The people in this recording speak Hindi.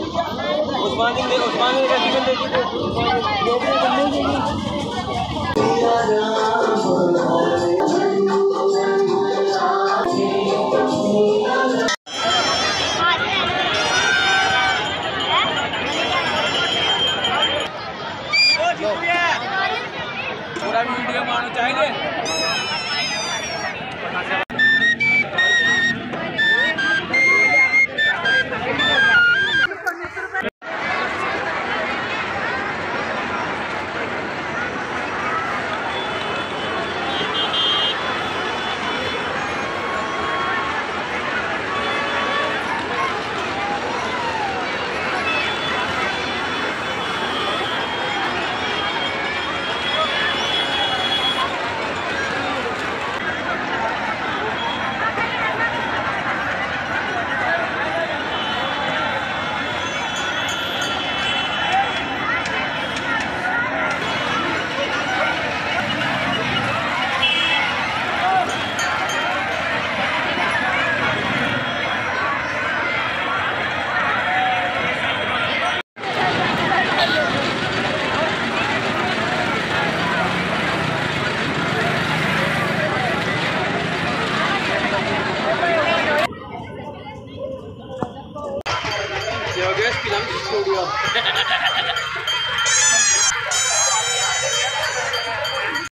उस्मान ने पूरा वीडियो मानो चाहिए Danke, Julia.